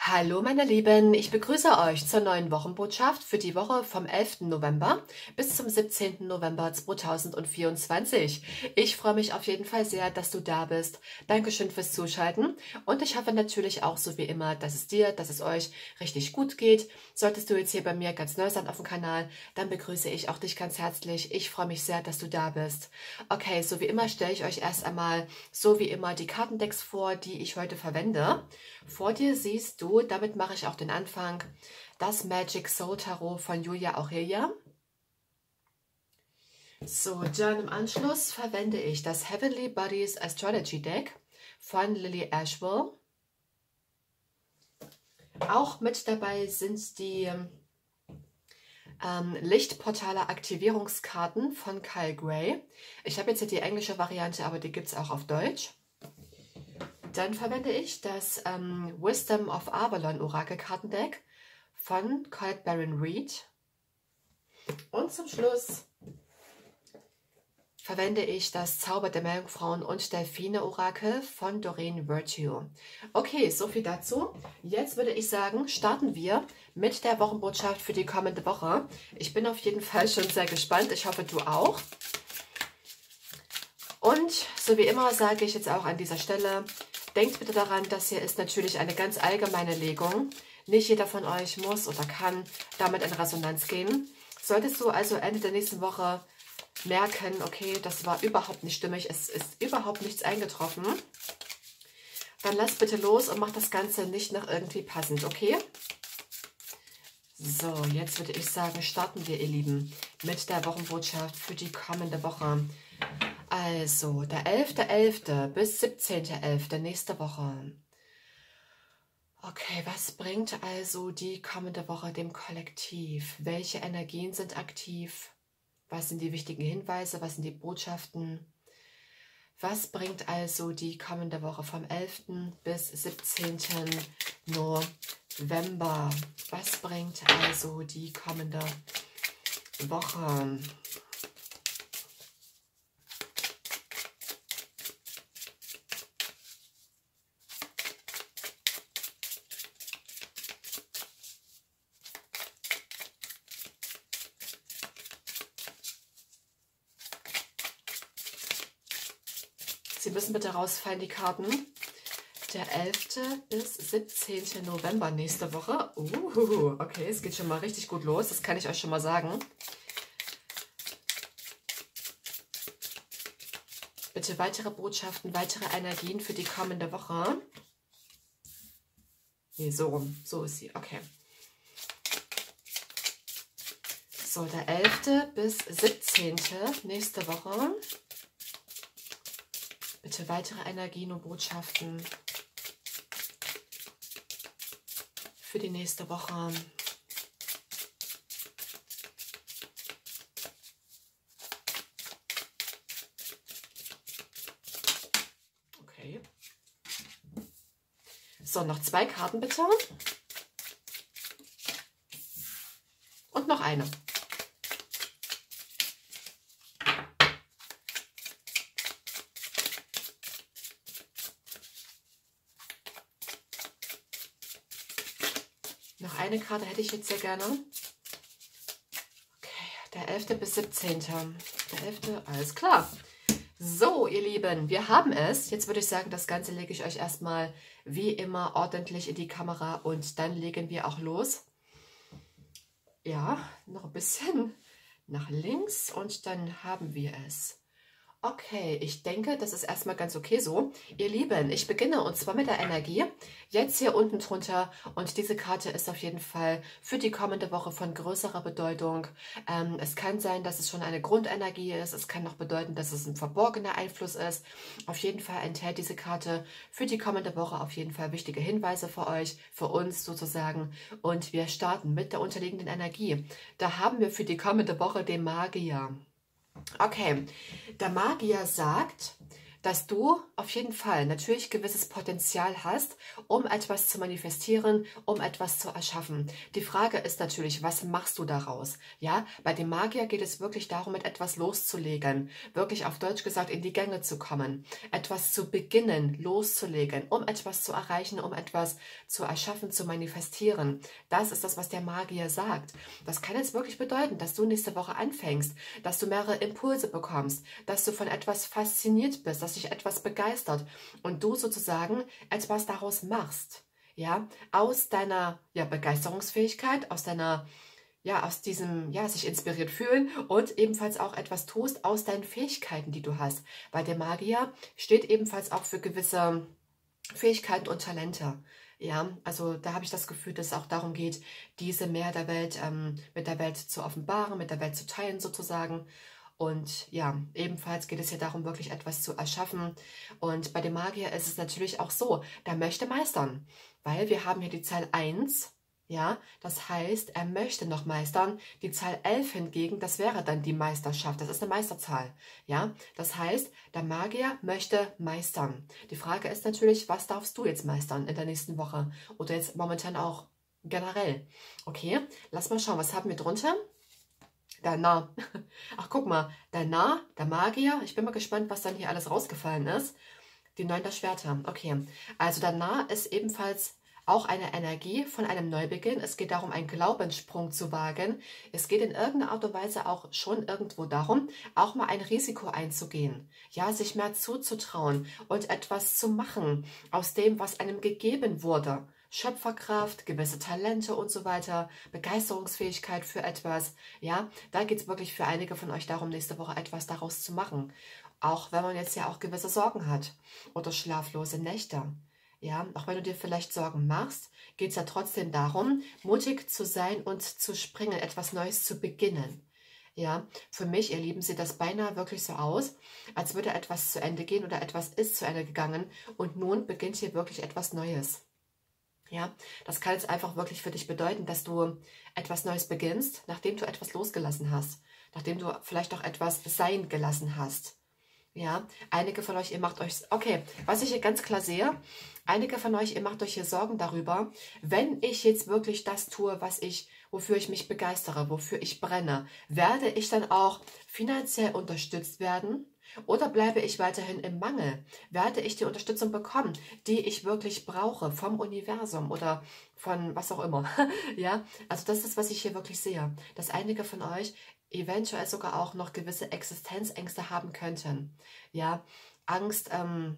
Hallo meine Lieben, ich begrüße euch zur neuen Wochenbotschaft für die Woche vom 11. November bis zum 17. November 2024. Ich freue mich auf jeden Fall sehr, dass du da bist. Dankeschön fürs Zuschalten und ich hoffe natürlich auch so wie immer, dass es dir, dass es euch richtig gut geht. Solltest du jetzt hier bei mir ganz neu sein auf dem Kanal, dann begrüße ich auch dich ganz herzlich. Ich freue mich sehr, dass du da bist. Okay, so wie immer stelle ich euch erst einmal so wie immer die Kartendecks vor, die ich heute verwende. Vor dir siehst du damit mache ich auch den Anfang, das Magic Soul Tarot von Julia Aurelia. So, dann im Anschluss verwende ich das Heavenly Bodies Astrology Deck von Lily Ashwell. Auch mit dabei sind die ähm, Lichtportale Aktivierungskarten von Kyle Gray. Ich habe jetzt hier die englische Variante, aber die gibt es auch auf Deutsch. Dann verwende ich das ähm, Wisdom of Avalon Orakelkartendeck von Colt Baron Reed. Und zum Schluss verwende ich das Zauber der Meerjungfrauen und Delfine Orakel von Doreen Virtue. Okay, so viel dazu. Jetzt würde ich sagen, starten wir mit der Wochenbotschaft für die kommende Woche. Ich bin auf jeden Fall schon sehr gespannt. Ich hoffe, du auch. Und so wie immer sage ich jetzt auch an dieser Stelle, Denkt bitte daran, das hier ist natürlich eine ganz allgemeine Legung. Nicht jeder von euch muss oder kann damit in Resonanz gehen. Solltest du also Ende der nächsten Woche merken, okay, das war überhaupt nicht stimmig, es ist überhaupt nichts eingetroffen, dann lass bitte los und mach das Ganze nicht noch irgendwie passend, okay? So, jetzt würde ich sagen, starten wir, ihr Lieben, mit der Wochenbotschaft für die kommende Woche. Also, der 11.11. .11. bis 17.11. nächste Woche. Okay, was bringt also die kommende Woche dem Kollektiv? Welche Energien sind aktiv? Was sind die wichtigen Hinweise? Was sind die Botschaften? Was bringt also die kommende Woche vom 11. bis 17. November? Was bringt also die kommende Woche? Bitte rausfallen, die Karten. Der 11. bis 17. November nächste Woche. Uh, okay, es geht schon mal richtig gut los. Das kann ich euch schon mal sagen. Bitte weitere Botschaften, weitere Energien für die kommende Woche. Nee, so rum. So ist sie. Okay. So, der 11. bis 17. nächste Woche. Bitte weitere Energien und Botschaften für die nächste Woche. Okay. So, noch zwei Karten bitte. Und noch eine. Karte hätte ich jetzt sehr gerne. Okay, der 11. bis 17. Der 11. Alles klar. So, ihr Lieben, wir haben es. Jetzt würde ich sagen, das Ganze lege ich euch erstmal wie immer ordentlich in die Kamera und dann legen wir auch los. Ja, noch ein bisschen nach links und dann haben wir es. Okay, ich denke, das ist erstmal ganz okay so. Ihr Lieben, ich beginne und zwar mit der Energie. Jetzt hier unten drunter und diese Karte ist auf jeden Fall für die kommende Woche von größerer Bedeutung. Ähm, es kann sein, dass es schon eine Grundenergie ist. Es kann noch bedeuten, dass es ein verborgener Einfluss ist. Auf jeden Fall enthält diese Karte für die kommende Woche auf jeden Fall wichtige Hinweise für euch, für uns sozusagen. Und wir starten mit der unterliegenden Energie. Da haben wir für die kommende Woche den Magier. Okay, der Magier sagt, dass du auf jeden Fall natürlich gewisses Potenzial hast, um etwas zu manifestieren, um etwas zu erschaffen. Die Frage ist natürlich, was machst du daraus? Ja, bei dem Magier geht es wirklich darum, mit etwas loszulegen, wirklich auf Deutsch gesagt in die Gänge zu kommen, etwas zu beginnen, loszulegen, um etwas zu erreichen, um etwas zu erschaffen, zu manifestieren. Das ist das, was der Magier sagt. Das kann jetzt wirklich bedeuten, dass du nächste Woche anfängst, dass du mehrere Impulse bekommst, dass du von etwas fasziniert bist, dass dich etwas begeistert und du sozusagen etwas daraus machst. Ja, aus deiner ja, Begeisterungsfähigkeit, aus deiner ja, aus diesem, ja, sich inspiriert fühlen und ebenfalls auch etwas tust aus deinen Fähigkeiten, die du hast. Weil der Magier steht ebenfalls auch für gewisse Fähigkeiten und Talente. Ja, also da habe ich das Gefühl, dass es auch darum geht, diese mehr der Welt ähm, mit der Welt zu offenbaren, mit der Welt zu teilen sozusagen. Und ja, ebenfalls geht es hier darum, wirklich etwas zu erschaffen. Und bei dem Magier ist es natürlich auch so, der möchte meistern, weil wir haben hier die Zahl 1. Ja, das heißt, er möchte noch meistern. Die Zahl 11 hingegen, das wäre dann die Meisterschaft. Das ist eine Meisterzahl. Ja, das heißt, der Magier möchte meistern. Die Frage ist natürlich, was darfst du jetzt meistern in der nächsten Woche? Oder jetzt momentan auch generell. Okay, lass mal schauen, was haben wir drunter? Der Narr. Ach, guck mal, der Narr, der Magier. Ich bin mal gespannt, was dann hier alles rausgefallen ist. Die neun der Schwerter. Okay, also der Narr ist ebenfalls auch eine Energie von einem Neubeginn. Es geht darum, einen Glaubenssprung zu wagen. Es geht in irgendeiner Art und Weise auch schon irgendwo darum, auch mal ein Risiko einzugehen. Ja, sich mehr zuzutrauen und etwas zu machen aus dem, was einem gegeben wurde. Schöpferkraft, gewisse Talente und so weiter, Begeisterungsfähigkeit für etwas. Ja, da geht es wirklich für einige von euch darum, nächste Woche etwas daraus zu machen. Auch wenn man jetzt ja auch gewisse Sorgen hat oder schlaflose Nächte. Ja, auch wenn du dir vielleicht Sorgen machst, geht es ja trotzdem darum, mutig zu sein und zu springen, etwas Neues zu beginnen. Ja, für mich, ihr Lieben, sieht das beinahe wirklich so aus, als würde etwas zu Ende gehen oder etwas ist zu Ende gegangen und nun beginnt hier wirklich etwas Neues. Ja, das kann jetzt einfach wirklich für dich bedeuten, dass du etwas Neues beginnst, nachdem du etwas losgelassen hast, nachdem du vielleicht auch etwas sein gelassen hast. Ja, einige von euch, ihr macht euch, okay, was ich hier ganz klar sehe, einige von euch, ihr macht euch hier Sorgen darüber, wenn ich jetzt wirklich das tue, was ich, wofür ich mich begeistere, wofür ich brenne, werde ich dann auch finanziell unterstützt werden? Oder bleibe ich weiterhin im Mangel? Werde ich die Unterstützung bekommen, die ich wirklich brauche vom Universum oder von was auch immer? ja, also das ist, was ich hier wirklich sehe, dass einige von euch eventuell sogar auch noch gewisse Existenzängste haben könnten. Ja, Angst, ähm,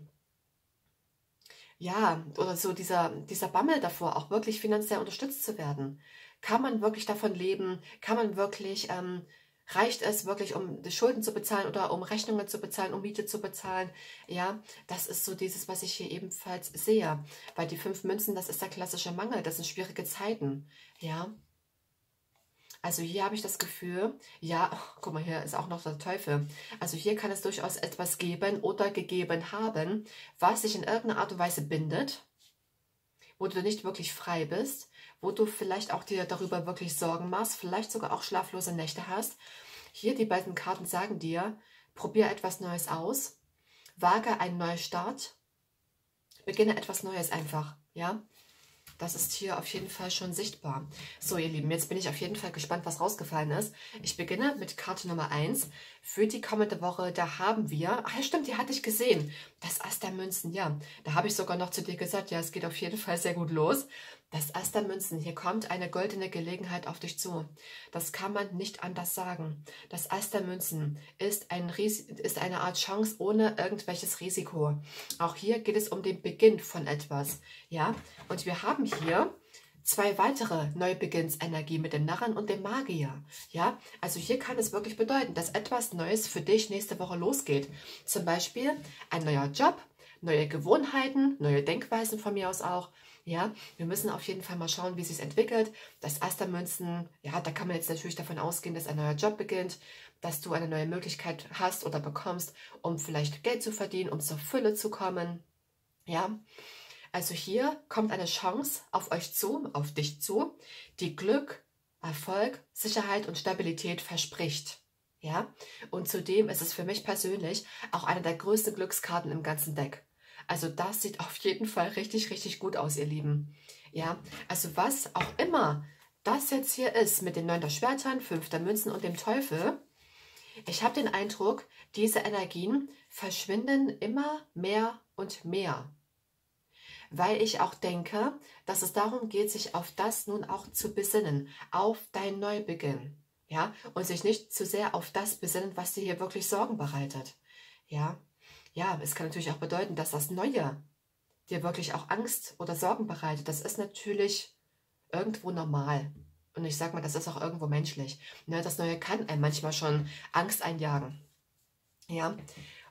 ja, oder so dieser, dieser Bammel davor, auch wirklich finanziell unterstützt zu werden. Kann man wirklich davon leben? Kann man wirklich ähm, Reicht es wirklich, um die Schulden zu bezahlen oder um Rechnungen zu bezahlen, um Miete zu bezahlen? Ja, das ist so dieses, was ich hier ebenfalls sehe. Weil die fünf Münzen, das ist der klassische Mangel, das sind schwierige Zeiten. Ja, also hier habe ich das Gefühl, ja, oh, guck mal, hier ist auch noch der Teufel. Also hier kann es durchaus etwas geben oder gegeben haben, was sich in irgendeiner Art und Weise bindet, wo du nicht wirklich frei bist, wo du vielleicht auch dir darüber wirklich Sorgen machst, vielleicht sogar auch schlaflose Nächte hast. Hier die beiden Karten sagen dir, probier etwas Neues aus, wage einen Neustart, beginne etwas Neues einfach, ja. Das ist hier auf jeden Fall schon sichtbar. So, ihr Lieben, jetzt bin ich auf jeden Fall gespannt, was rausgefallen ist. Ich beginne mit Karte Nummer 1 für die kommende Woche. Da haben wir, ach ja stimmt, die hatte ich gesehen. Das Ass der Münzen, ja. Da habe ich sogar noch zu dir gesagt, ja, es geht auf jeden Fall sehr gut los. Das Ass der Münzen, hier kommt eine goldene Gelegenheit auf dich zu. Das kann man nicht anders sagen. Das Ass der Münzen ist, ein ist eine Art Chance ohne irgendwelches Risiko. Auch hier geht es um den Beginn von etwas. Ja, und wir haben hier zwei weitere Neubeginnsenergie mit dem Narren und dem Magier. Ja, also hier kann es wirklich bedeuten, dass etwas Neues für dich nächste Woche losgeht. Zum Beispiel ein neuer Job, neue Gewohnheiten, neue Denkweisen von mir aus auch. Ja, wir müssen auf jeden Fall mal schauen, wie es sich entwickelt. Das Astermünzen, ja, da kann man jetzt natürlich davon ausgehen, dass ein neuer Job beginnt, dass du eine neue Möglichkeit hast oder bekommst, um vielleicht Geld zu verdienen, um zur Fülle zu kommen. Ja, also hier kommt eine Chance auf euch zu, auf dich zu, die Glück, Erfolg, Sicherheit und Stabilität verspricht. Ja, und zudem ist es für mich persönlich auch eine der größten Glückskarten im ganzen Deck. Also das sieht auf jeden Fall richtig, richtig gut aus, ihr Lieben. Ja, also was auch immer das jetzt hier ist mit den 9 Schwertern, 5 Münzen und dem Teufel, ich habe den Eindruck, diese Energien verschwinden immer mehr und mehr. Weil ich auch denke, dass es darum geht, sich auf das nun auch zu besinnen, auf dein Neubeginn. Ja, und sich nicht zu sehr auf das besinnen, was dir hier wirklich Sorgen bereitet. Ja, ja, es kann natürlich auch bedeuten, dass das Neue dir wirklich auch Angst oder Sorgen bereitet. Das ist natürlich irgendwo normal. Und ich sage mal, das ist auch irgendwo menschlich. Ne, das Neue kann einem manchmal schon Angst einjagen. Ja,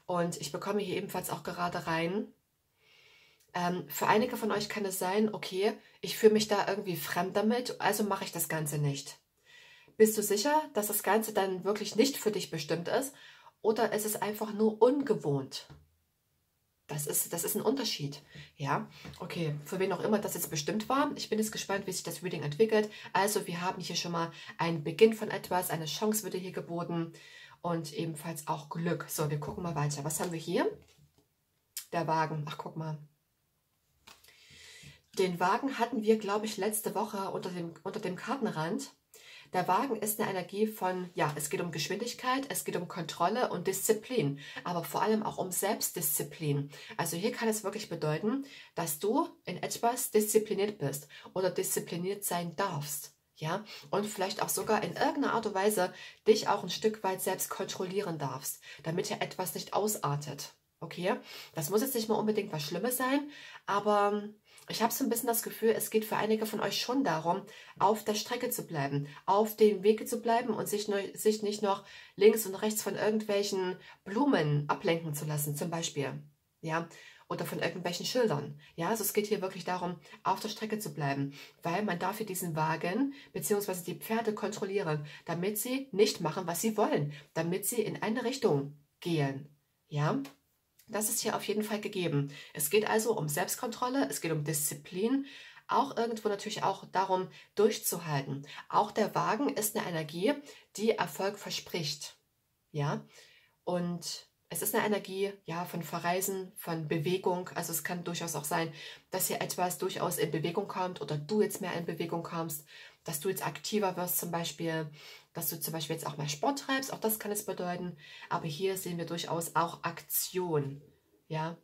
und ich bekomme hier ebenfalls auch gerade rein. Ähm, für einige von euch kann es sein, okay, ich fühle mich da irgendwie fremd damit, also mache ich das Ganze nicht. Bist du sicher, dass das Ganze dann wirklich nicht für dich bestimmt ist? Oder ist es einfach nur ungewohnt? Das ist, das ist ein Unterschied. Ja, okay, für wen auch immer das jetzt bestimmt war. Ich bin jetzt gespannt, wie sich das Reading entwickelt. Also, wir haben hier schon mal einen Beginn von etwas, eine Chance wird hier geboten und ebenfalls auch Glück. So, wir gucken mal weiter. Was haben wir hier? Der Wagen. Ach, guck mal. Den Wagen hatten wir, glaube ich, letzte Woche unter dem, unter dem Kartenrand. Der Wagen ist eine Energie von, ja, es geht um Geschwindigkeit, es geht um Kontrolle und Disziplin, aber vor allem auch um Selbstdisziplin. Also hier kann es wirklich bedeuten, dass du in etwas diszipliniert bist oder diszipliniert sein darfst. Ja, und vielleicht auch sogar in irgendeiner Art und Weise dich auch ein Stück weit selbst kontrollieren darfst, damit hier etwas nicht ausartet. Okay? Das muss jetzt nicht mal unbedingt was Schlimmes sein, aber ich habe so ein bisschen das Gefühl, es geht für einige von euch schon darum, auf der Strecke zu bleiben, auf dem Wege zu bleiben und sich, neu, sich nicht noch links und rechts von irgendwelchen Blumen ablenken zu lassen, zum Beispiel. Ja, oder von irgendwelchen Schildern. Ja, also es geht hier wirklich darum, auf der Strecke zu bleiben, weil man darf hier diesen Wagen bzw. die Pferde kontrollieren, damit sie nicht machen, was sie wollen, damit sie in eine Richtung gehen. Ja, das ist hier auf jeden Fall gegeben. Es geht also um Selbstkontrolle, es geht um Disziplin, auch irgendwo natürlich auch darum, durchzuhalten. Auch der Wagen ist eine Energie, die Erfolg verspricht. Ja, und es ist eine Energie ja, von Verreisen, von Bewegung. Also es kann durchaus auch sein, dass hier etwas durchaus in Bewegung kommt oder du jetzt mehr in Bewegung kommst, dass du jetzt aktiver wirst zum Beispiel, dass du zum Beispiel jetzt auch mehr Sport treibst. Auch das kann es bedeuten. Aber hier sehen wir durchaus auch Aktion. Ja,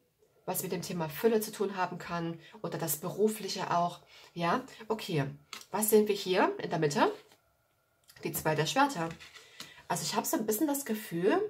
was mit dem Thema Fülle zu tun haben kann oder das Berufliche auch. Ja, okay. Was sehen wir hier in der Mitte? Die zwei der Schwerter. Also ich habe so ein bisschen das Gefühl,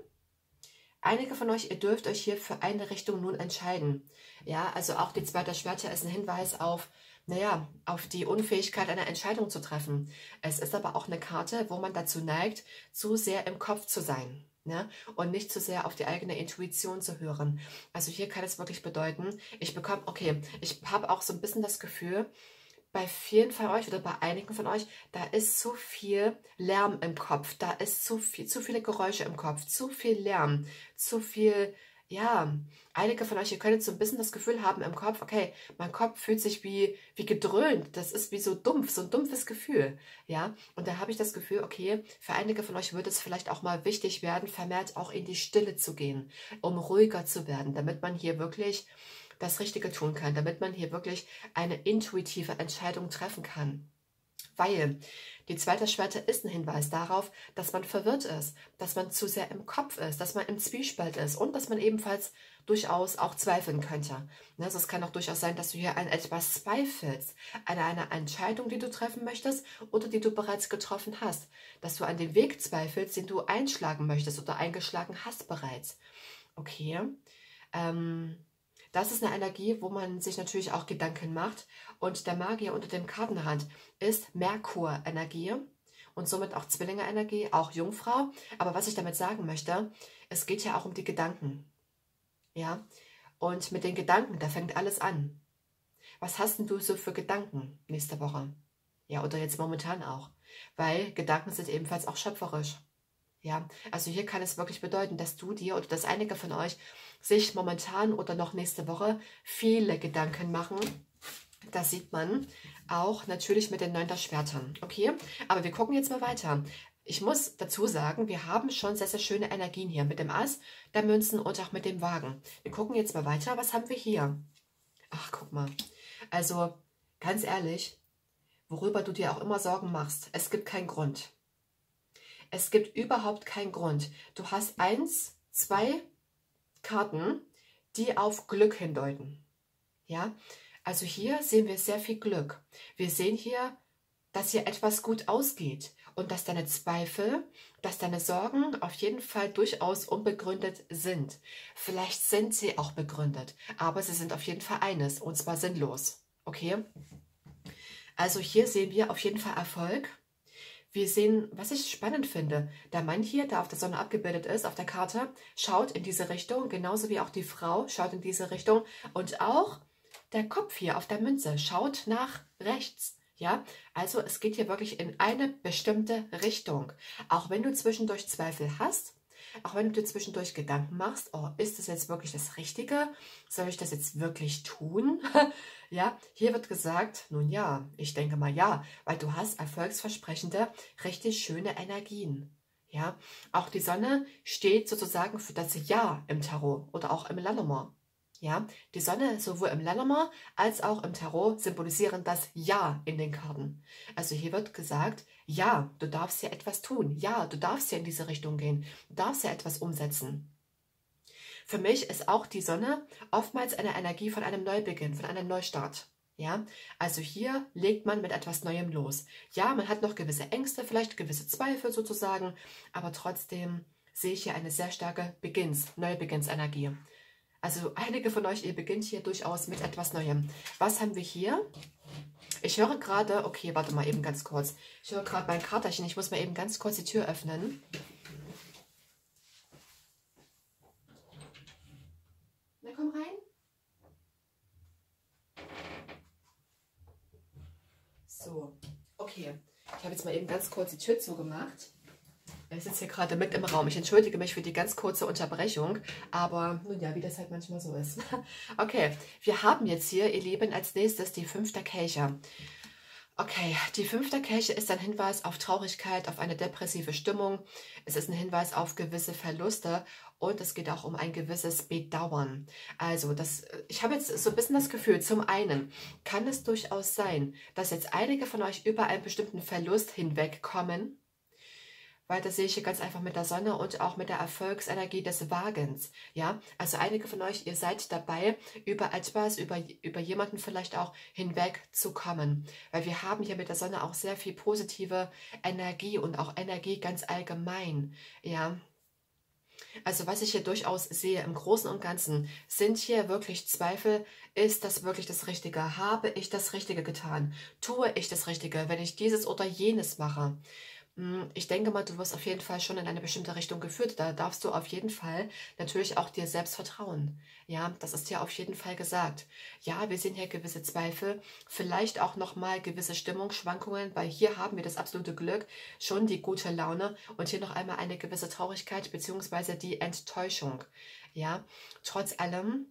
Einige von euch, ihr dürft euch hier für eine Richtung nun entscheiden. Ja, also auch die zweite Schwerter ist ein Hinweis auf, naja, auf die Unfähigkeit einer Entscheidung zu treffen. Es ist aber auch eine Karte, wo man dazu neigt, zu sehr im Kopf zu sein. Ne? Und nicht zu sehr auf die eigene Intuition zu hören. Also hier kann es wirklich bedeuten, ich bekomme, okay, ich habe auch so ein bisschen das Gefühl, bei vielen von euch oder bei einigen von euch, da ist zu viel Lärm im Kopf, da ist zu viel, zu viele Geräusche im Kopf, zu viel Lärm, zu viel, ja, einige von euch, ihr könntet so ein bisschen das Gefühl haben im Kopf, okay, mein Kopf fühlt sich wie, wie gedröhnt, das ist wie so dumpf, so ein dumpfes Gefühl, ja, und da habe ich das Gefühl, okay, für einige von euch wird es vielleicht auch mal wichtig werden, vermehrt auch in die Stille zu gehen, um ruhiger zu werden, damit man hier wirklich das Richtige tun kann, damit man hier wirklich eine intuitive Entscheidung treffen kann. Weil die zweite Schwerte ist ein Hinweis darauf, dass man verwirrt ist, dass man zu sehr im Kopf ist, dass man im Zwiespalt ist und dass man ebenfalls durchaus auch zweifeln könnte. Also es kann auch durchaus sein, dass du hier an etwas zweifelst, an einer Entscheidung, die du treffen möchtest oder die du bereits getroffen hast. Dass du an den Weg zweifelst, den du einschlagen möchtest oder eingeschlagen hast bereits. Okay. Ähm, das ist eine Energie, wo man sich natürlich auch Gedanken macht. Und der Magier unter dem Kartenrand ist Merkur-Energie und somit auch Zwillinge-Energie, auch Jungfrau. Aber was ich damit sagen möchte, es geht ja auch um die Gedanken. Ja, und mit den Gedanken, da fängt alles an. Was hast denn du so für Gedanken nächste Woche? Ja, oder jetzt momentan auch. Weil Gedanken sind ebenfalls auch schöpferisch. Ja, also hier kann es wirklich bedeuten, dass du dir oder dass einige von euch sich momentan oder noch nächste Woche viele Gedanken machen. Das sieht man auch natürlich mit den neunter Schwertern. Okay, aber wir gucken jetzt mal weiter. ich muss dazu sagen, wir haben schon sehr, sehr schöne Energien hier mit dem Ass, der Münzen und auch mit dem Wagen. Wir gucken jetzt mal weiter. Was haben wir hier? Ach, guck mal. Also, ganz ehrlich, worüber du dir auch immer Sorgen machst, es gibt keinen Grund. Es gibt überhaupt keinen Grund. Du hast eins, zwei Karten, die auf Glück hindeuten. Ja, also hier sehen wir sehr viel Glück. Wir sehen hier, dass hier etwas gut ausgeht und dass deine Zweifel, dass deine Sorgen auf jeden Fall durchaus unbegründet sind. Vielleicht sind sie auch begründet, aber sie sind auf jeden Fall eines, und zwar sinnlos. Okay? Also hier sehen wir auf jeden Fall Erfolg. Wir sehen, was ich spannend finde, der Mann hier, der auf der Sonne abgebildet ist, auf der Karte, schaut in diese Richtung, genauso wie auch die Frau schaut in diese Richtung und auch der Kopf hier auf der Münze schaut nach rechts. Ja, also es geht hier wirklich in eine bestimmte Richtung. Auch wenn du zwischendurch Zweifel hast, auch wenn du dir zwischendurch Gedanken machst, oh, ist das jetzt wirklich das Richtige? Soll ich das jetzt wirklich tun? ja, hier wird gesagt, nun ja, ich denke mal ja, weil du hast erfolgsversprechende, richtig schöne Energien. Ja, auch die Sonne steht sozusagen für das Ja im Tarot oder auch im Lenormand. Ja, die Sonne sowohl im Lenormand als auch im Tarot symbolisieren das Ja in den Karten. Also hier wird gesagt, ja, du darfst hier etwas tun. Ja, du darfst hier in diese Richtung gehen. Du darfst hier etwas umsetzen. Für mich ist auch die Sonne oftmals eine Energie von einem Neubeginn, von einem Neustart. Ja, also hier legt man mit etwas Neuem los. Ja, man hat noch gewisse Ängste, vielleicht gewisse Zweifel sozusagen, aber trotzdem sehe ich hier eine sehr starke Beginns, Neubeginnsenergie. Also einige von euch, ihr beginnt hier durchaus mit etwas Neuem. Was haben wir hier? Ich höre gerade, okay, warte mal eben ganz kurz. Ich höre gerade mein Katerchen. Ich muss mal eben ganz kurz die Tür öffnen. Na, komm rein. So, okay. Ich habe jetzt mal eben ganz kurz die Tür zugemacht. Ich sitze hier gerade mit im Raum. Ich entschuldige mich für die ganz kurze Unterbrechung, aber nun ja, wie das halt manchmal so ist. Okay, wir haben jetzt hier, ihr Lieben, als nächstes die fünfte Kelche. Okay, die fünfte Kelche ist ein Hinweis auf Traurigkeit, auf eine depressive Stimmung. Es ist ein Hinweis auf gewisse Verluste und es geht auch um ein gewisses Bedauern. Also, das, ich habe jetzt so ein bisschen das Gefühl, zum einen kann es durchaus sein, dass jetzt einige von euch über einen bestimmten Verlust hinwegkommen weil das sehe ich hier ganz einfach mit der Sonne und auch mit der Erfolgsenergie des Wagens. Ja, also einige von euch, ihr seid dabei, über etwas, über, über jemanden vielleicht auch hinweg zu kommen. Weil wir haben hier mit der Sonne auch sehr viel positive Energie und auch Energie ganz allgemein. Ja, also was ich hier durchaus sehe im Großen und Ganzen, sind hier wirklich Zweifel, ist das wirklich das Richtige? Habe ich das Richtige getan? Tue ich das Richtige, wenn ich dieses oder jenes mache? Hm, ich denke mal, du wirst auf jeden Fall schon in eine bestimmte Richtung geführt. Da darfst du auf jeden Fall natürlich auch dir selbst vertrauen. Ja, das ist ja auf jeden Fall gesagt. Ja, wir sehen hier gewisse Zweifel, vielleicht auch nochmal gewisse Stimmungsschwankungen, weil hier haben wir das absolute Glück, schon die gute Laune und hier noch einmal eine gewisse Traurigkeit beziehungsweise die Enttäuschung. Ja, trotz allem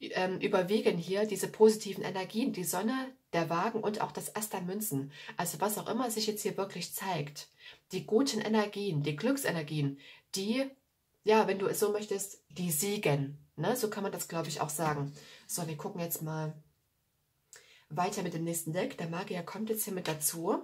ähm, überwiegen hier diese positiven Energien, die Sonne, der Wagen und auch das Ass der Münzen. Also was auch immer sich jetzt hier wirklich zeigt. Die guten Energien, die Glücksenergien, die, ja, wenn du es so möchtest, die siegen. Ne? So kann man das, glaube ich, auch sagen. So, wir gucken jetzt mal weiter mit dem nächsten Deck. Der Magier kommt jetzt hier mit dazu.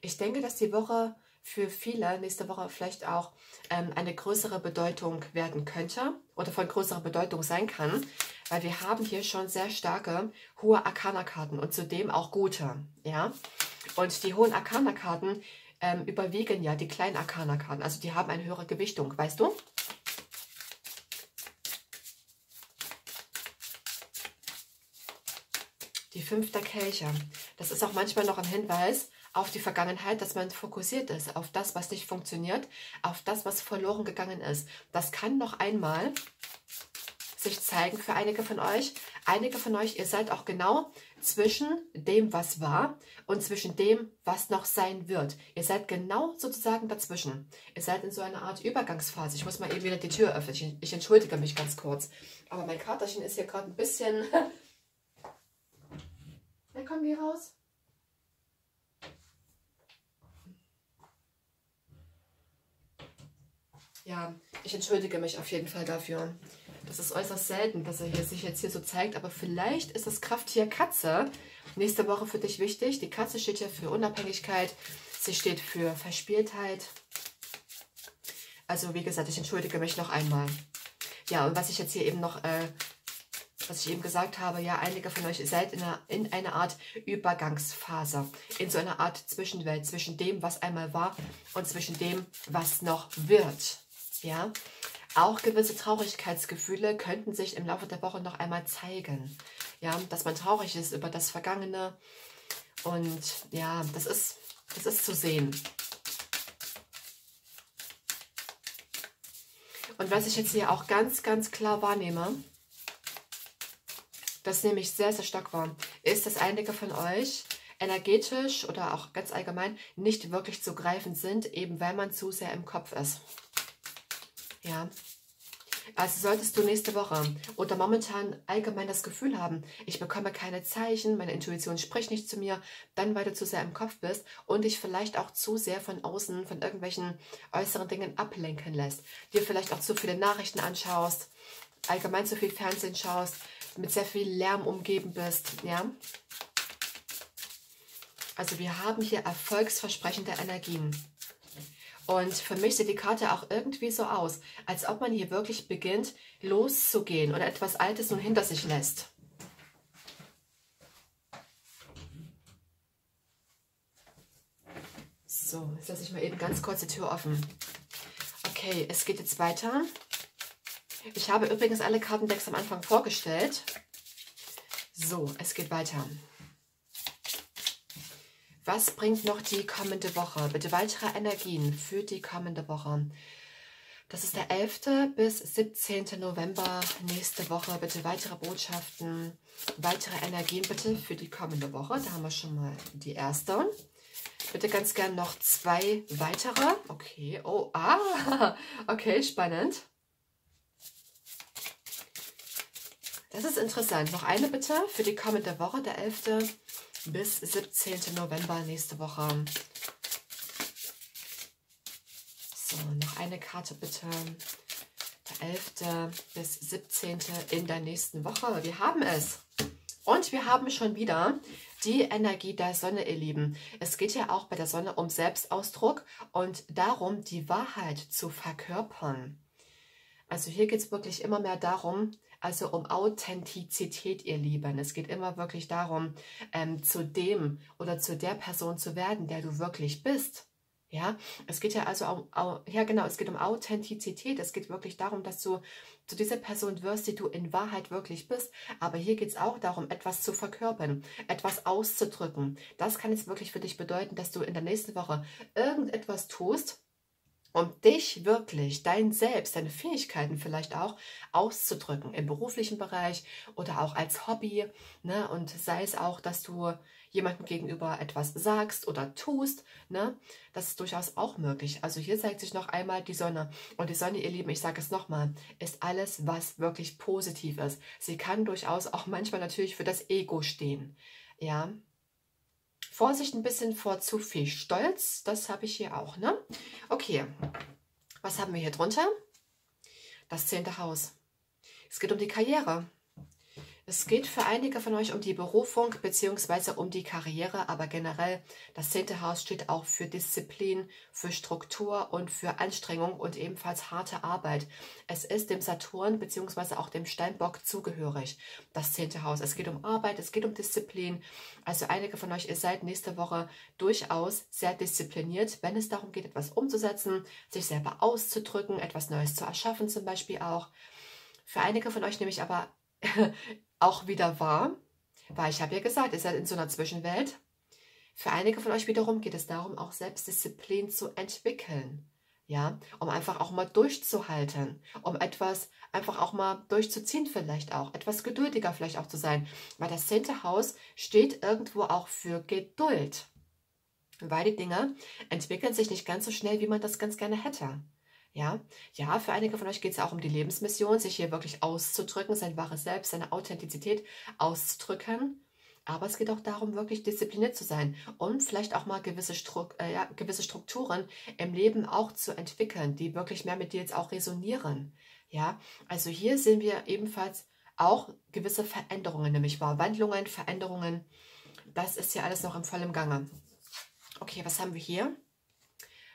Ich denke, dass die Woche für viele nächste Woche vielleicht auch ähm, eine größere Bedeutung werden könnte oder von größerer Bedeutung sein kann, weil wir haben hier schon sehr starke hohe Arcana-Karten und zudem auch gute, ja. Und die hohen Arcana-Karten ähm, überwiegen ja die kleinen Arcana-Karten, also die haben eine höhere Gewichtung, weißt du? Die fünfte Kelche. Das ist auch manchmal noch ein Hinweis auf die Vergangenheit, dass man fokussiert ist auf das, was nicht funktioniert, auf das, was verloren gegangen ist. Das kann noch einmal sich zeigen für einige von euch. Einige von euch, ihr seid auch genau zwischen dem, was war und zwischen dem, was noch sein wird. Ihr seid genau sozusagen dazwischen. Ihr seid in so einer Art Übergangsphase. Ich muss mal eben wieder die Tür öffnen. Ich, ich entschuldige mich ganz kurz. Aber mein Katerchen ist hier gerade ein bisschen... Na komm, geh raus. Ja, ich entschuldige mich auf jeden Fall dafür. Das ist äußerst selten, dass er hier, sich jetzt hier so zeigt, aber vielleicht ist das Krafttier Katze nächste Woche für dich wichtig. Die Katze steht ja für Unabhängigkeit, sie steht für Verspieltheit. Also wie gesagt, ich entschuldige mich noch einmal. Ja, und was ich jetzt hier eben noch, äh, was ich eben gesagt habe, ja, einige von euch seid in einer, in einer Art Übergangsphase, in so einer Art Zwischenwelt, zwischen dem, was einmal war und zwischen dem, was noch wird. Ja, auch gewisse Traurigkeitsgefühle könnten sich im Laufe der Woche noch einmal zeigen. Ja, dass man traurig ist über das Vergangene. Und ja, das ist, das ist zu sehen. Und was ich jetzt hier auch ganz, ganz klar wahrnehme, das nehme ich sehr, sehr stark wahr, ist, dass einige von euch energetisch oder auch ganz allgemein nicht wirklich zu greifen sind, eben weil man zu sehr im Kopf ist. Ja. Also solltest du nächste Woche oder momentan allgemein das Gefühl haben, ich bekomme keine Zeichen, meine Intuition spricht nicht zu mir, dann weil du zu sehr im Kopf bist und dich vielleicht auch zu sehr von außen, von irgendwelchen äußeren Dingen ablenken lässt. Dir vielleicht auch zu viele Nachrichten anschaust, allgemein zu viel Fernsehen schaust, mit sehr viel Lärm umgeben bist, ja. Also wir haben hier erfolgsversprechende Energien. Und für mich sieht die Karte auch irgendwie so aus, als ob man hier wirklich beginnt, loszugehen oder etwas Altes nun hinter sich lässt. So, jetzt lasse ich mal eben ganz kurz die Tür offen. Okay, es geht jetzt weiter. Ich habe übrigens alle Kartendecks am Anfang vorgestellt. So, es geht weiter. Was bringt noch die kommende Woche? Bitte weitere Energien für die kommende Woche. Das ist der 11. bis 17. November nächste Woche. Bitte weitere Botschaften, weitere Energien bitte für die kommende Woche. Da haben wir schon mal die erste. Bitte ganz gern noch zwei weitere. Okay, oh, ah, okay, spannend. Das ist interessant. Noch eine bitte für die kommende Woche, der 11 bis 17. November nächste Woche. So, noch eine Karte bitte. Der 11. bis 17. in der nächsten Woche. Wir haben es. Und wir haben schon wieder die Energie der Sonne, ihr Lieben. Es geht ja auch bei der Sonne um Selbstausdruck und darum, die Wahrheit zu verkörpern. Also hier geht es wirklich immer mehr darum, also um Authentizität, ihr Lieben. Es geht immer wirklich darum, ähm, zu dem oder zu der Person zu werden, der du wirklich bist. Ja, es geht ja also um, ja genau, es geht um Authentizität. Es geht wirklich darum, dass du zu dieser Person wirst, die du in Wahrheit wirklich bist. Aber hier geht es auch darum, etwas zu verkörpern, etwas auszudrücken. Das kann jetzt wirklich für dich bedeuten, dass du in der nächsten Woche irgendetwas tust, um dich wirklich, dein Selbst, deine Fähigkeiten vielleicht auch auszudrücken im beruflichen Bereich oder auch als Hobby. Ne? Und sei es auch, dass du jemandem gegenüber etwas sagst oder tust, ne? das ist durchaus auch möglich. Also hier zeigt sich noch einmal die Sonne. Und die Sonne, ihr Lieben, ich sage es nochmal, ist alles, was wirklich positiv ist. Sie kann durchaus auch manchmal natürlich für das Ego stehen. Ja, Vorsicht ein bisschen vor zu viel Stolz. Das habe ich hier auch, ne? Okay, was haben wir hier drunter? Das zehnte Haus. Es geht um die Karriere. Es geht für einige von euch um die Berufung bzw. um die Karriere, aber generell das zehnte Haus steht auch für Disziplin, für Struktur und für Anstrengung und ebenfalls harte Arbeit. Es ist dem Saturn bzw. auch dem Steinbock zugehörig, das zehnte Haus. Es geht um Arbeit, es geht um Disziplin. Also einige von euch, ihr seid nächste Woche durchaus sehr diszipliniert, wenn es darum geht, etwas umzusetzen, sich selber auszudrücken, etwas Neues zu erschaffen zum Beispiel auch. Für einige von euch nehme ich aber auch wieder wahr, weil ich habe ja gesagt, ihr seid in so einer Zwischenwelt. Für einige von euch wiederum geht es darum, auch Selbstdisziplin zu entwickeln. Ja, um einfach auch mal durchzuhalten, um etwas einfach auch mal durchzuziehen vielleicht auch, etwas geduldiger vielleicht auch zu sein, weil das zehnte Haus steht irgendwo auch für Geduld, weil die Dinge entwickeln sich nicht ganz so schnell, wie man das ganz gerne hätte. Ja, ja, für einige von euch geht es auch um die Lebensmission, sich hier wirklich auszudrücken, sein wahres Selbst, seine Authentizität auszudrücken. Aber es geht auch darum, wirklich diszipliniert zu sein und vielleicht auch mal gewisse, Stru äh, ja, gewisse Strukturen im Leben auch zu entwickeln, die wirklich mehr mit dir jetzt auch resonieren. Ja, also hier sehen wir ebenfalls auch gewisse Veränderungen, nämlich Wandlungen, Veränderungen. Das ist ja alles noch im vollen Gange. Okay, was haben wir hier?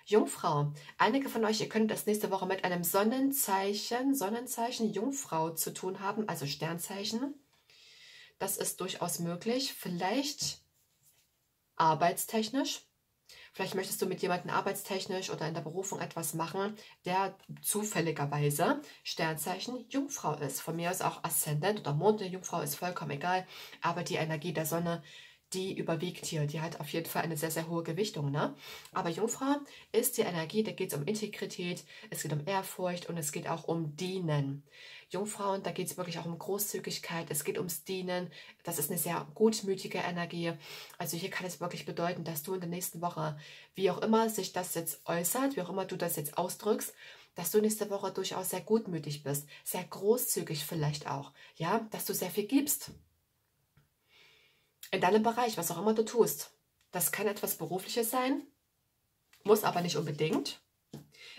Jungfrau. Einige von euch, ihr könnt das nächste Woche mit einem Sonnenzeichen, Sonnenzeichen Jungfrau zu tun haben, also Sternzeichen. Das ist durchaus möglich. Vielleicht arbeitstechnisch. Vielleicht möchtest du mit jemandem arbeitstechnisch oder in der Berufung etwas machen, der zufälligerweise Sternzeichen Jungfrau ist. Von mir aus auch Aszendent oder Mond der Jungfrau ist vollkommen egal. Aber die Energie der Sonne die überwiegt hier. Die hat auf jeden Fall eine sehr, sehr hohe Gewichtung. Ne? Aber Jungfrau ist die Energie, da geht es um Integrität, es geht um Ehrfurcht und es geht auch um Dienen. Jungfrauen, da geht es wirklich auch um Großzügigkeit, es geht ums Dienen. Das ist eine sehr gutmütige Energie. Also hier kann es wirklich bedeuten, dass du in der nächsten Woche, wie auch immer sich das jetzt äußert, wie auch immer du das jetzt ausdrückst, dass du nächste Woche durchaus sehr gutmütig bist, sehr großzügig vielleicht auch, ja, dass du sehr viel gibst in deinem Bereich, was auch immer du tust. Das kann etwas Berufliches sein, muss aber nicht unbedingt.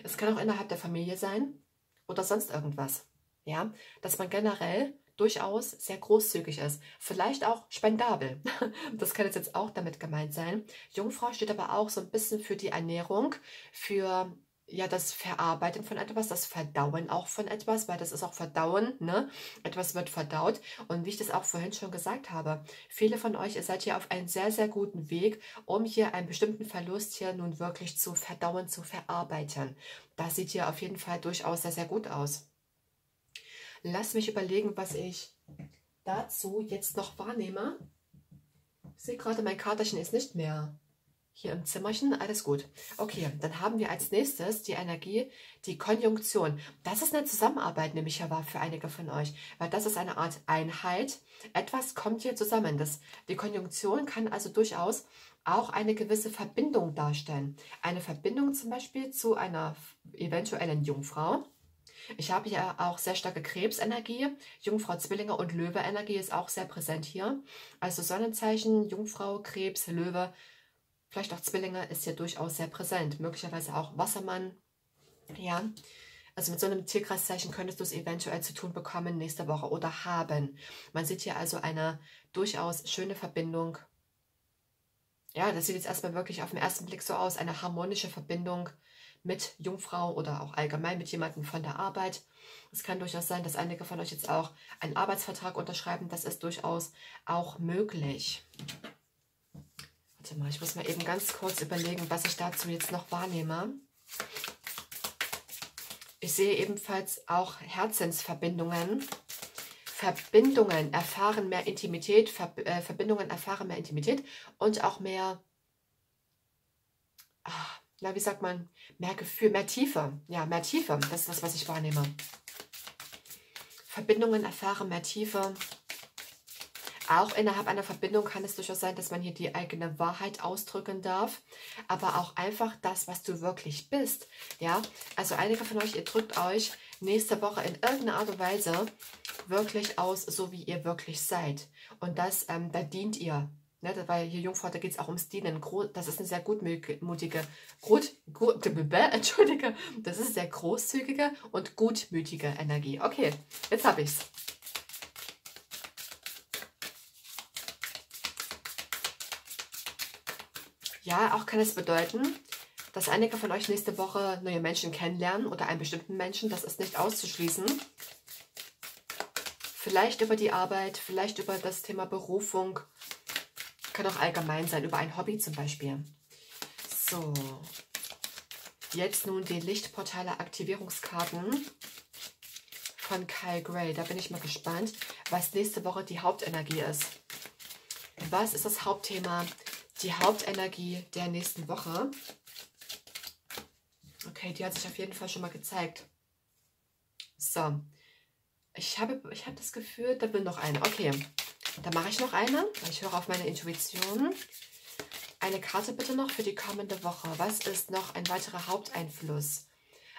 Es kann auch innerhalb der Familie sein oder sonst irgendwas. Ja, dass man generell durchaus sehr großzügig ist. Vielleicht auch spendabel. Das kann jetzt auch damit gemeint sein. Jungfrau steht aber auch so ein bisschen für die Ernährung, für ja, das Verarbeiten von etwas, das Verdauen auch von etwas, weil das ist auch Verdauen, ne? Etwas wird verdaut. Und wie ich das auch vorhin schon gesagt habe, viele von euch, ihr seid hier auf einem sehr, sehr guten Weg, um hier einen bestimmten Verlust hier nun wirklich zu verdauen, zu verarbeiten. Das sieht hier auf jeden Fall durchaus sehr, sehr gut aus. Lass mich überlegen, was ich dazu jetzt noch wahrnehme. Ich sehe gerade, mein Katerchen ist nicht mehr hier im Zimmerchen, alles gut. Okay, dann haben wir als nächstes die Energie, die Konjunktion. Das ist eine Zusammenarbeit, nämlich ja war für einige von euch, weil das ist eine Art Einheit. Etwas kommt hier zusammen. Das, die Konjunktion kann also durchaus auch eine gewisse Verbindung darstellen. Eine Verbindung zum Beispiel zu einer eventuellen Jungfrau. Ich habe hier auch sehr starke Krebsenergie. Jungfrau, Zwillinge und Löwe-Energie ist auch sehr präsent hier. Also Sonnenzeichen, Jungfrau, Krebs, Löwe, vielleicht auch Zwillinge, ist ja durchaus sehr präsent. Möglicherweise auch Wassermann. Ja, also mit so einem Tierkreiszeichen könntest du es eventuell zu tun bekommen nächste Woche oder haben. Man sieht hier also eine durchaus schöne Verbindung. Ja, das sieht jetzt erstmal wirklich auf den ersten Blick so aus. Eine harmonische Verbindung mit Jungfrau oder auch allgemein mit jemandem von der Arbeit. Es kann durchaus sein, dass einige von euch jetzt auch einen Arbeitsvertrag unterschreiben. Das ist durchaus auch möglich. Warte mal, ich muss mal eben ganz kurz überlegen, was ich dazu jetzt noch wahrnehme. Ich sehe ebenfalls auch Herzensverbindungen. Verbindungen erfahren mehr Intimität, Ver äh, Verbindungen erfahren mehr Intimität und auch mehr, ach, na, wie sagt man, mehr Gefühl, mehr Tiefe. Ja, mehr Tiefe, das ist das, was ich wahrnehme. Verbindungen erfahren mehr Tiefe. Auch innerhalb einer Verbindung kann es durchaus sein, dass man hier die eigene Wahrheit ausdrücken darf, aber auch einfach das, was du wirklich bist. Ja, also einige von euch, ihr drückt euch nächste Woche in irgendeiner Art und Weise wirklich aus, so wie ihr wirklich seid. Und das, ähm, da dient ihr. Ne, weil hier Jungfrau, da geht es auch ums Dienen. Das ist eine sehr gutmütige, gut, gut, entschuldige, das ist sehr großzügige und gutmütige Energie. Okay, jetzt habe ich Ja, auch kann es bedeuten, dass einige von euch nächste Woche neue Menschen kennenlernen oder einen bestimmten Menschen. Das ist nicht auszuschließen. Vielleicht über die Arbeit, vielleicht über das Thema Berufung. Kann auch allgemein sein, über ein Hobby zum Beispiel. So. Jetzt nun die Lichtportale Aktivierungskarten von Kyle Gray. Da bin ich mal gespannt, was nächste Woche die Hauptenergie ist. Was ist das Hauptthema die Hauptenergie der nächsten Woche. Okay, die hat sich auf jeden Fall schon mal gezeigt. So. Ich habe, ich habe das Gefühl, da will noch eine. Okay, da mache ich noch eine. Ich höre auf meine Intuition. Eine Karte bitte noch für die kommende Woche. Was ist noch ein weiterer Haupteinfluss?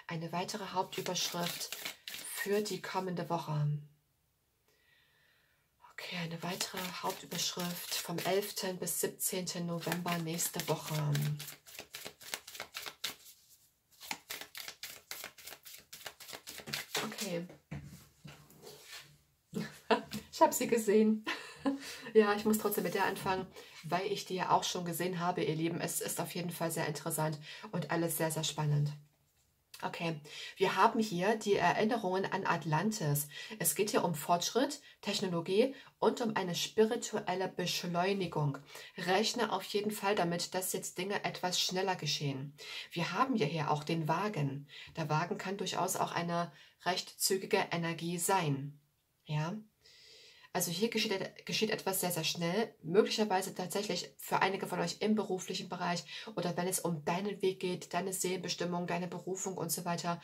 Eine weitere Hauptüberschrift für die kommende Woche. Okay, eine weitere Hauptüberschrift vom 11. bis 17. November nächste Woche. Okay. Ich habe sie gesehen. Ja, ich muss trotzdem mit der anfangen, weil ich die ja auch schon gesehen habe, ihr Lieben. Es ist auf jeden Fall sehr interessant und alles sehr, sehr spannend. Okay, wir haben hier die Erinnerungen an Atlantis. Es geht hier um Fortschritt, Technologie und um eine spirituelle Beschleunigung. Rechne auf jeden Fall damit, dass jetzt Dinge etwas schneller geschehen. Wir haben hier auch den Wagen. Der Wagen kann durchaus auch eine recht zügige Energie sein. Ja, also hier geschieht, geschieht, etwas sehr, sehr schnell, möglicherweise tatsächlich für einige von euch im beruflichen Bereich oder wenn es um deinen Weg geht, deine Seelenbestimmung, deine Berufung und so weiter.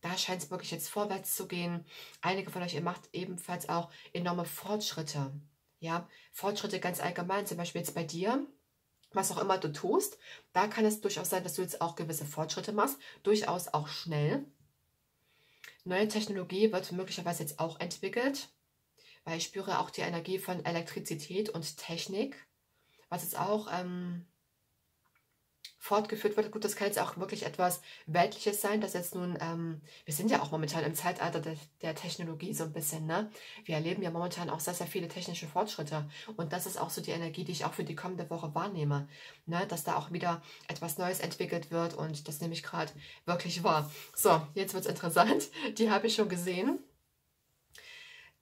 Da scheint es wirklich jetzt vorwärts zu gehen. Einige von euch, ihr macht ebenfalls auch enorme Fortschritte. Ja, Fortschritte ganz allgemein, zum Beispiel jetzt bei dir, was auch immer du tust, da kann es durchaus sein, dass du jetzt auch gewisse Fortschritte machst, durchaus auch schnell. Neue Technologie wird möglicherweise jetzt auch entwickelt weil ich spüre auch die Energie von Elektrizität und Technik, was jetzt auch ähm, fortgeführt wird. Gut, das kann jetzt auch wirklich etwas Weltliches sein, das jetzt nun, ähm, wir sind ja auch momentan im Zeitalter de, der Technologie so ein bisschen, ne? Wir erleben ja momentan auch sehr, sehr viele technische Fortschritte und das ist auch so die Energie, die ich auch für die kommende Woche wahrnehme, ne? Dass da auch wieder etwas Neues entwickelt wird und das nehme ich gerade wirklich wahr. So, jetzt wird es interessant. Die habe ich schon gesehen.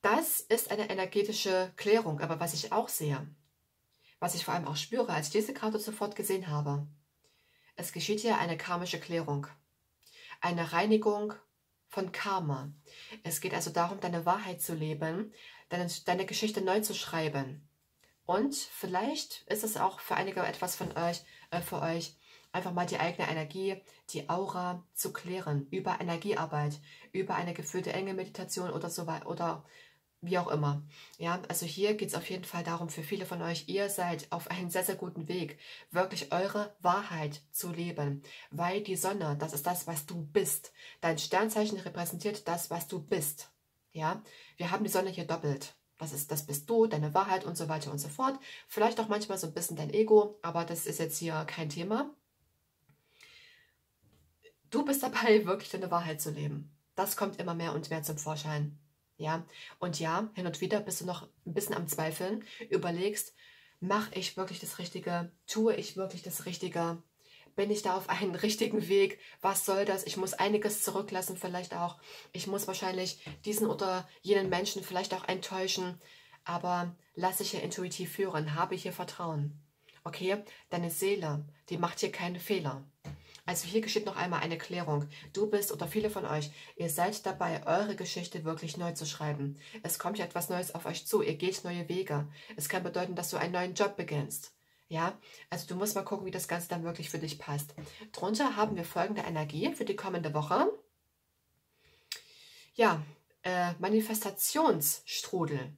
Das ist eine energetische Klärung, aber was ich auch sehe, was ich vor allem auch spüre, als ich diese Karte sofort gesehen habe, es geschieht hier eine karmische Klärung, eine Reinigung von Karma. Es geht also darum, deine Wahrheit zu leben, deine, deine Geschichte neu zu schreiben. Und vielleicht ist es auch für einige etwas von euch, äh, für euch, einfach mal die eigene Energie, die Aura zu klären, über Energiearbeit, über eine gefühlte Engelmeditation oder so weiter oder wie auch immer. Ja, also hier geht es auf jeden Fall darum, für viele von euch, ihr seid auf einem sehr, sehr guten Weg, wirklich eure Wahrheit zu leben. Weil die Sonne, das ist das, was du bist. Dein Sternzeichen repräsentiert das, was du bist. Ja, wir haben die Sonne hier doppelt. Das ist, das bist du, deine Wahrheit und so weiter und so fort. Vielleicht auch manchmal so ein bisschen dein Ego, aber das ist jetzt hier kein Thema. Du bist dabei, wirklich deine Wahrheit zu leben. Das kommt immer mehr und mehr zum Vorschein. Ja, und ja, hin und wieder bist du noch ein bisschen am Zweifeln, überlegst, mache ich wirklich das Richtige, tue ich wirklich das Richtige, bin ich da auf einem richtigen Weg, was soll das, ich muss einiges zurücklassen vielleicht auch, ich muss wahrscheinlich diesen oder jenen Menschen vielleicht auch enttäuschen, aber lass dich hier intuitiv führen, habe hier Vertrauen. Okay, deine Seele, die macht hier keine Fehler. Also hier geschieht noch einmal eine Klärung. Du bist oder viele von euch, ihr seid dabei, eure Geschichte wirklich neu zu schreiben. Es kommt ja etwas Neues auf euch zu. Ihr geht neue Wege. Es kann bedeuten, dass du einen neuen Job beginnst. Ja, also du musst mal gucken, wie das Ganze dann wirklich für dich passt. Drunter haben wir folgende Energie für die kommende Woche. Ja, äh, Manifestationsstrudel.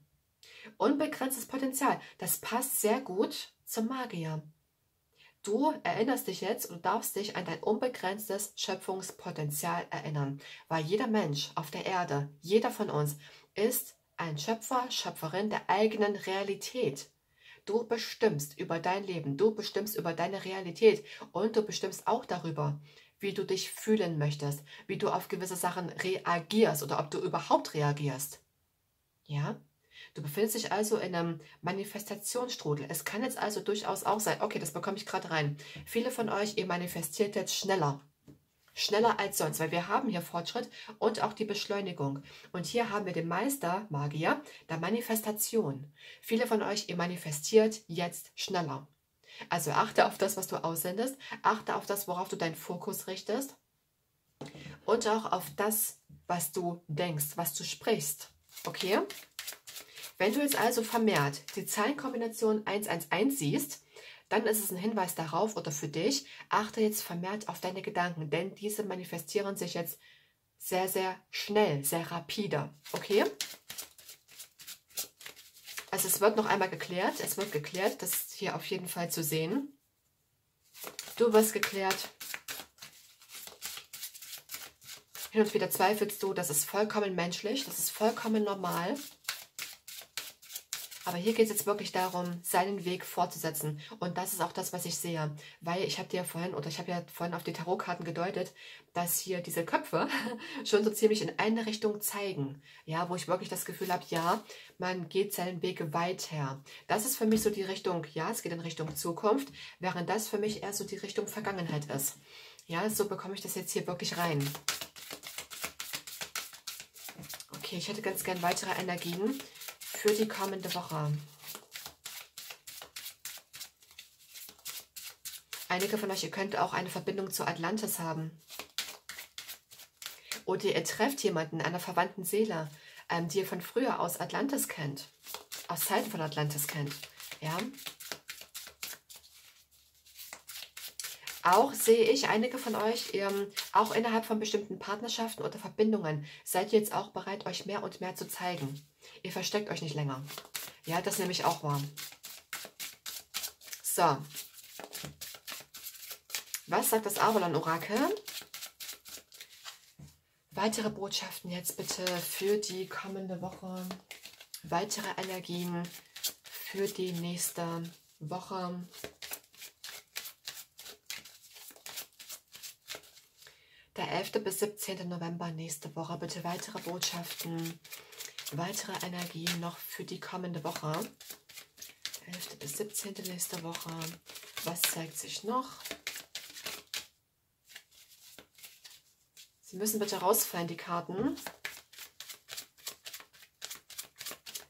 Unbegrenztes Potenzial. Das passt sehr gut zum Magier. Du erinnerst dich jetzt und darfst dich an dein unbegrenztes Schöpfungspotenzial erinnern, weil jeder Mensch auf der Erde, jeder von uns, ist ein Schöpfer, Schöpferin der eigenen Realität. Du bestimmst über dein Leben, du bestimmst über deine Realität und du bestimmst auch darüber, wie du dich fühlen möchtest, wie du auf gewisse Sachen reagierst oder ob du überhaupt reagierst. Ja? Du befindest dich also in einem Manifestationsstrudel. Es kann jetzt also durchaus auch sein, okay, das bekomme ich gerade rein. Viele von euch, ihr manifestiert jetzt schneller. Schneller als sonst, weil wir haben hier Fortschritt und auch die Beschleunigung. Und hier haben wir den Meister, Magier, der Manifestation. Viele von euch, ihr manifestiert jetzt schneller. Also achte auf das, was du aussendest, achte auf das, worauf du deinen Fokus richtest und auch auf das, was du denkst, was du sprichst. Okay? Wenn du jetzt also vermehrt die Zahlenkombination 111 siehst, dann ist es ein Hinweis darauf oder für dich, achte jetzt vermehrt auf deine Gedanken, denn diese manifestieren sich jetzt sehr, sehr schnell, sehr rapide. Okay? Also es wird noch einmal geklärt, es wird geklärt, das ist hier auf jeden Fall zu sehen. Du wirst geklärt. Hin und wieder zweifelst du, das ist vollkommen menschlich, das ist vollkommen normal. Aber hier geht es jetzt wirklich darum, seinen Weg fortzusetzen. Und das ist auch das, was ich sehe. Weil ich habe dir ja vorhin, oder ich habe ja vorhin auf die Tarotkarten gedeutet, dass hier diese Köpfe schon so ziemlich in eine Richtung zeigen. Ja, wo ich wirklich das Gefühl habe, ja, man geht seinen Weg weiter. Das ist für mich so die Richtung, ja, es geht in Richtung Zukunft, während das für mich eher so die Richtung Vergangenheit ist. Ja, so bekomme ich das jetzt hier wirklich rein. Okay, ich hätte ganz gern weitere Energien für die kommende Woche. Einige von euch, ihr könnt auch eine Verbindung zu Atlantis haben. Oder ihr trefft jemanden, einer verwandten Seele, ähm, die ihr von früher aus Atlantis kennt. Aus Zeiten von Atlantis kennt. Ja. Auch sehe ich, einige von euch, ihr, auch innerhalb von bestimmten Partnerschaften oder Verbindungen, seid ihr jetzt auch bereit, euch mehr und mehr zu zeigen. Ihr versteckt euch nicht länger. Ja, das nehme ich auch wahr. So. Was sagt das Avalon-Orakel? Weitere Botschaften jetzt bitte für die kommende Woche. Weitere Energien für die nächste Woche. 11. bis 17. November nächste Woche. Bitte weitere Botschaften, weitere Energien noch für die kommende Woche. 11. bis 17. nächste Woche. Was zeigt sich noch? Sie müssen bitte rausfallen, die Karten.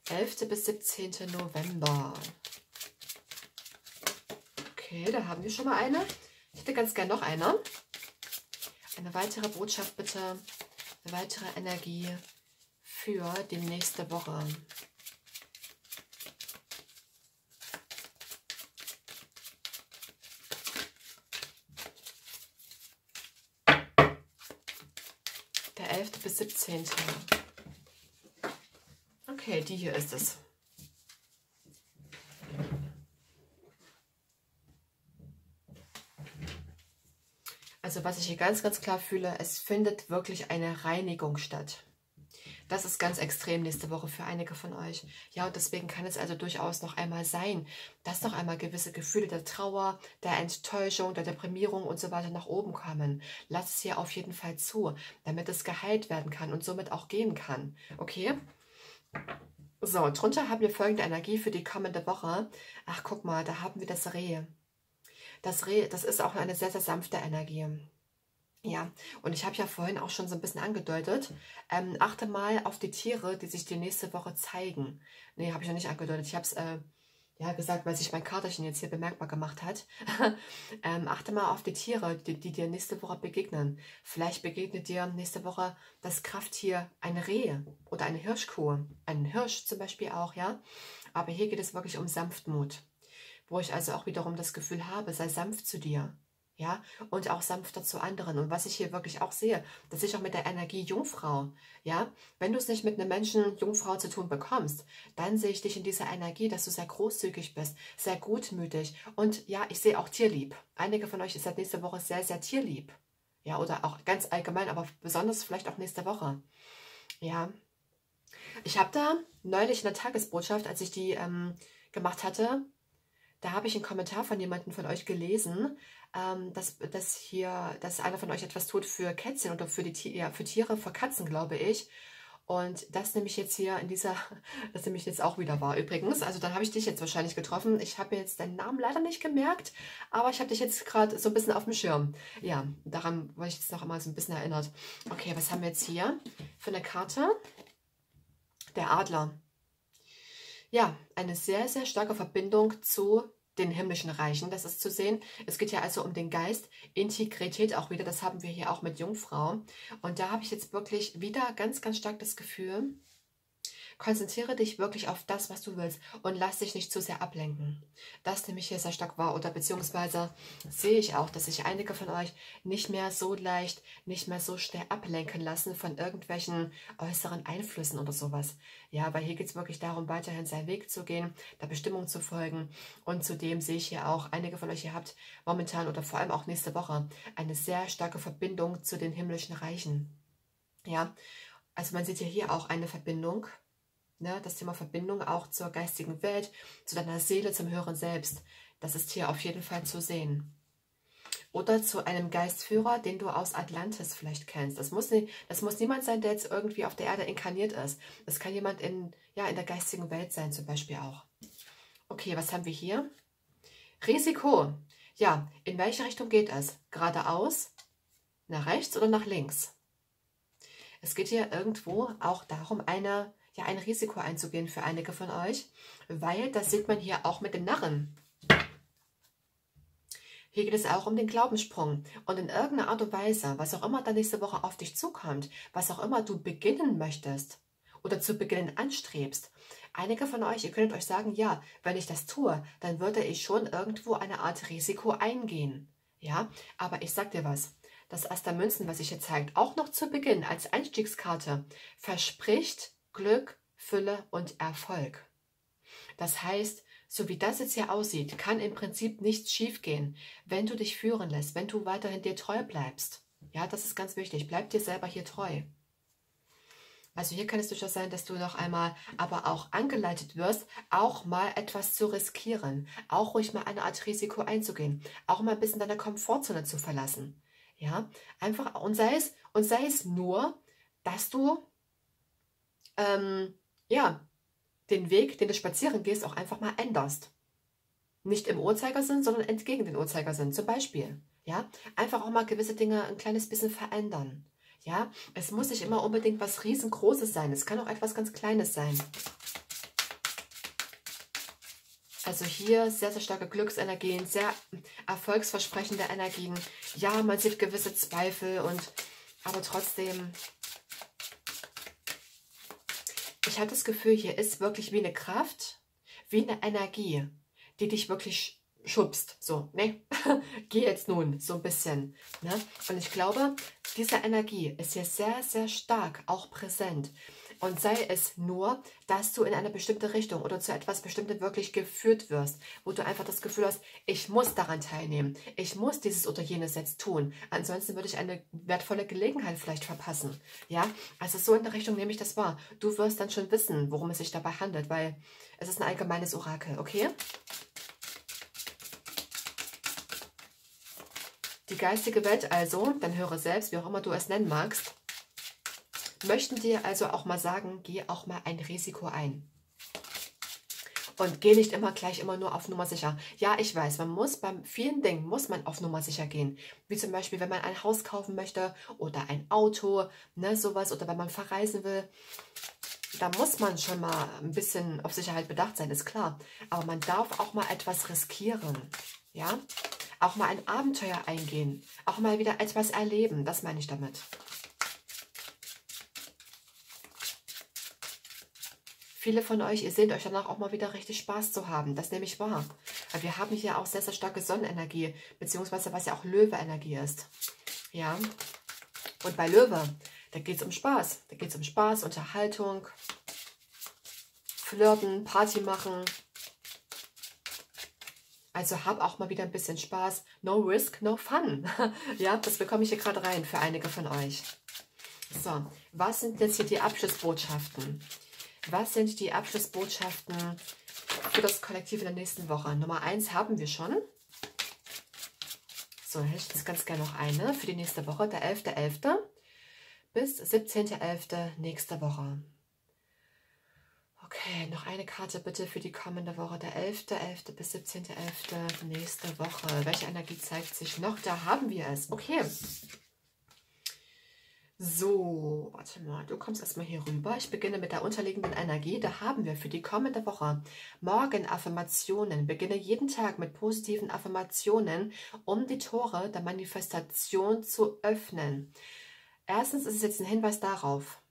11. bis 17. November. Okay, da haben wir schon mal eine. Ich hätte ganz gern noch eine. Eine weitere Botschaft bitte, eine weitere Energie für die nächste Woche. Der 11. bis 17. Okay, die hier ist es. Was ich hier ganz, ganz klar fühle, es findet wirklich eine Reinigung statt. Das ist ganz extrem nächste Woche für einige von euch. Ja, und deswegen kann es also durchaus noch einmal sein, dass noch einmal gewisse Gefühle der Trauer, der Enttäuschung, der Deprimierung und so weiter nach oben kommen. Lass es hier auf jeden Fall zu, damit es geheilt werden kann und somit auch gehen kann. Okay? So, drunter haben wir folgende Energie für die kommende Woche. Ach, guck mal, da haben wir das Reh. Das Reh, das ist auch eine sehr, sehr sanfte Energie. Ja, und ich habe ja vorhin auch schon so ein bisschen angedeutet, ähm, achte mal auf die Tiere, die sich die nächste Woche zeigen. Nee, habe ich noch nicht angedeutet. Ich habe es äh, ja gesagt, weil sich mein Katerchen jetzt hier bemerkbar gemacht hat. ähm, achte mal auf die Tiere, die, die, dir nächste Woche begegnen. Vielleicht begegnet dir nächste Woche das Krafttier eine Rehe oder eine Hirschkuh. Ein Hirsch zum Beispiel auch, ja. Aber hier geht es wirklich um Sanftmut wo ich also auch wiederum das Gefühl habe, sei sanft zu dir. Ja, und auch sanfter zu anderen. Und was ich hier wirklich auch sehe, dass ich auch mit der Energie Jungfrau, ja, wenn du es nicht mit einem Menschen Jungfrau zu tun bekommst, dann sehe ich dich in dieser Energie, dass du sehr großzügig bist, sehr gutmütig und ja, ich sehe auch tierlieb. Einige von euch ist seit nächste Woche sehr, sehr tierlieb. Ja, oder auch ganz allgemein, aber besonders vielleicht auch nächste Woche. Ja, ich habe da neulich in der Tagesbotschaft, als ich die ähm, gemacht hatte, da habe ich einen Kommentar von jemandem von euch gelesen, ähm, dass, dass hier, dass einer von euch etwas tut für Kätzchen oder für die ja, für Tiere, für Katzen, glaube ich. Und das nehme ich jetzt hier in dieser, das nehme ich jetzt auch wieder wahr. Übrigens, also dann habe ich dich jetzt wahrscheinlich getroffen. Ich habe jetzt deinen Namen leider nicht gemerkt, aber ich habe dich jetzt gerade so ein bisschen auf dem Schirm. Ja, daran war ich jetzt noch einmal so ein bisschen erinnert. Okay, was haben wir jetzt hier für eine Karte? Der Adler. Ja, eine sehr, sehr starke Verbindung zu den himmlischen Reichen, das ist zu sehen. Es geht ja also um den Geist, Integrität auch wieder, das haben wir hier auch mit Jungfrau. Und da habe ich jetzt wirklich wieder ganz, ganz stark das Gefühl, Konzentriere dich wirklich auf das, was du willst und lass dich nicht zu sehr ablenken. Das nehme ich hier sehr stark wahr oder beziehungsweise sehe ich auch, dass sich einige von euch nicht mehr so leicht, nicht mehr so schnell ablenken lassen von irgendwelchen äußeren Einflüssen oder sowas. Ja, weil hier geht es wirklich darum, weiterhin seinen Weg zu gehen, der Bestimmung zu folgen und zudem sehe ich hier auch, einige von euch, ihr habt momentan oder vor allem auch nächste Woche eine sehr starke Verbindung zu den himmlischen Reichen. Ja, also man sieht ja hier auch eine Verbindung Ne? Das Thema Verbindung auch zur geistigen Welt, zu deiner Seele, zum höheren Selbst. Das ist hier auf jeden Fall zu sehen. Oder zu einem Geistführer, den du aus Atlantis vielleicht kennst. Das muss, das muss niemand sein, der jetzt irgendwie auf der Erde inkarniert ist. Das kann jemand in, ja, in der geistigen Welt sein zum Beispiel auch. Okay, was haben wir hier? Risiko. Ja, in welche Richtung geht es? Geradeaus, nach rechts oder nach links? Es geht hier irgendwo auch darum, eine, ja, ein Risiko einzugehen für einige von euch, weil das sieht man hier auch mit dem Narren. Hier geht es auch um den Glaubenssprung. Und in irgendeiner Art und Weise, was auch immer da nächste Woche auf dich zukommt, was auch immer du beginnen möchtest oder zu beginnen anstrebst, einige von euch, ihr könntet euch sagen, ja, wenn ich das tue, dann würde ich schon irgendwo eine Art Risiko eingehen. Ja, aber ich sag dir was. Das Ass der Münzen, was sich hier zeigt, auch noch zu Beginn als Einstiegskarte, verspricht Glück, Fülle und Erfolg. Das heißt, so wie das jetzt hier aussieht, kann im Prinzip nichts schiefgehen, wenn du dich führen lässt, wenn du weiterhin dir treu bleibst. Ja, das ist ganz wichtig. Bleib dir selber hier treu. Also hier kann es durchaus sein, dass du noch einmal aber auch angeleitet wirst, auch mal etwas zu riskieren, auch ruhig mal eine Art Risiko einzugehen, auch mal ein bisschen deine Komfortzone zu verlassen. Ja, einfach und sei es und sei es nur, dass du ähm, ja den Weg, den du spazieren gehst, auch einfach mal änderst. Nicht im Uhrzeigersinn, sondern entgegen den Uhrzeigersinn. Zum Beispiel, ja, einfach auch mal gewisse Dinge ein kleines bisschen verändern. Ja, es muss nicht immer unbedingt was riesengroßes sein. Es kann auch etwas ganz Kleines sein. Also hier sehr, sehr starke Glücksenergien, sehr erfolgsversprechende Energien. Ja, man sieht gewisse Zweifel und aber trotzdem, ich habe das Gefühl, hier ist wirklich wie eine Kraft, wie eine Energie, die dich wirklich schubst. So, ne? Geh jetzt nun, so ein bisschen. Ne? Und ich glaube, diese Energie ist hier sehr, sehr stark auch präsent. Und sei es nur, dass du in eine bestimmte Richtung oder zu etwas Bestimmtem wirklich geführt wirst, wo du einfach das Gefühl hast, ich muss daran teilnehmen, ich muss dieses oder jenes jetzt tun. Ansonsten würde ich eine wertvolle Gelegenheit vielleicht verpassen. Ja, also so in der Richtung nehme ich das wahr. Du wirst dann schon wissen, worum es sich dabei handelt, weil es ist ein allgemeines Orakel, okay? Die geistige Welt also, dann höre selbst, wie auch immer du es nennen magst, möchten dir also auch mal sagen, geh auch mal ein Risiko ein. Und geh nicht immer gleich immer nur auf Nummer sicher. Ja, ich weiß, man muss beim vielen Dingen muss man auf Nummer sicher gehen. Wie zum Beispiel, wenn man ein Haus kaufen möchte oder ein Auto, ne, sowas, oder wenn man verreisen will. Da muss man schon mal ein bisschen auf Sicherheit bedacht sein, ist klar. Aber man darf auch mal etwas riskieren. Ja, auch mal ein Abenteuer eingehen, auch mal wieder etwas erleben, das meine ich damit. Viele von euch, ihr seht euch danach auch mal wieder richtig Spaß zu haben. Das nehme ich wahr. Wir haben hier auch sehr, sehr starke Sonnenenergie, beziehungsweise was ja auch Löwe-Energie ist. Ja. Und bei Löwe, da geht es um Spaß. Da geht es um Spaß, Unterhaltung, Flirten, Party machen, also hab auch mal wieder ein bisschen Spaß. No risk, no fun. ja, das bekomme ich hier gerade rein für einige von euch. So, was sind jetzt hier die Abschlussbotschaften? Was sind die Abschlussbotschaften für das Kollektiv in der nächsten Woche? Nummer eins haben wir schon. So, hätte ich jetzt ganz gerne noch eine für die nächste Woche, der 11.11. .11. bis 17.11. nächste Woche. Okay, noch eine Karte bitte für die kommende Woche, der 11.11. .11. bis 17.11. nächste Woche. Welche Energie zeigt sich noch? Da haben wir es. Okay. So, warte mal, du kommst erstmal hier rüber. Ich beginne mit der unterliegenden Energie. Da haben wir für die kommende Woche morgen Affirmationen. Beginne jeden Tag mit positiven Affirmationen, um die Tore der Manifestation zu öffnen. Erstens ist es jetzt ein Hinweis darauf,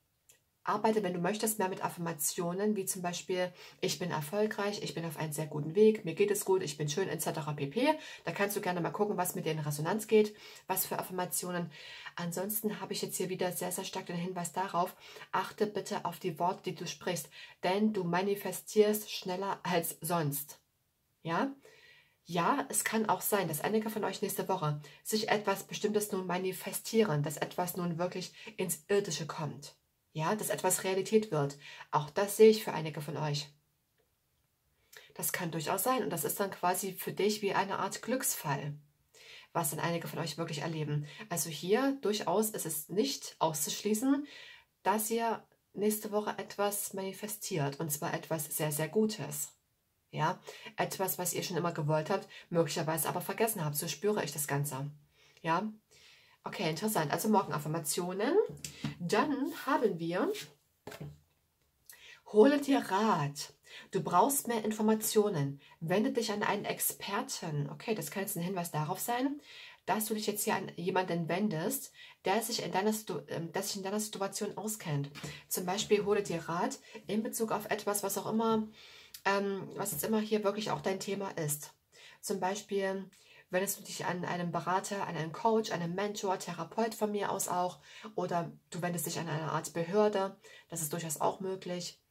Arbeite, wenn du möchtest, mehr mit Affirmationen, wie zum Beispiel, ich bin erfolgreich, ich bin auf einem sehr guten Weg, mir geht es gut, ich bin schön, etc. pp. Da kannst du gerne mal gucken, was mit dir in Resonanz geht, was für Affirmationen. Ansonsten habe ich jetzt hier wieder sehr, sehr stark den Hinweis darauf, achte bitte auf die Worte, die du sprichst, denn du manifestierst schneller als sonst. Ja? Ja, es kann auch sein, dass einige von euch nächste Woche sich etwas Bestimmtes nun manifestieren, dass etwas nun wirklich ins Irdische kommt. Ja, dass etwas Realität wird. Auch das sehe ich für einige von euch. Das kann durchaus sein und das ist dann quasi für dich wie eine Art Glücksfall, was dann einige von euch wirklich erleben. Also hier durchaus ist es nicht auszuschließen, dass ihr nächste Woche etwas manifestiert und zwar etwas sehr, sehr Gutes. Ja, etwas, was ihr schon immer gewollt habt, möglicherweise aber vergessen habt. So spüre ich das Ganze. Ja, okay, interessant. Also morgen Affirmationen. Dann haben wir, hole dir Rat. Du brauchst mehr Informationen. Wende dich an einen Experten. Okay, das kann jetzt ein Hinweis darauf sein, dass du dich jetzt hier an jemanden wendest, der sich in deiner, ähm, der sich in deiner Situation auskennt. Zum Beispiel hole dir Rat in Bezug auf etwas, was auch immer, ähm, was jetzt immer hier wirklich auch dein Thema ist. Zum Beispiel wendest du dich an einen Berater, an einen Coach, einen Mentor, Therapeut von mir aus auch, oder du wendest dich an eine Art Behörde. Das ist durchaus auch möglich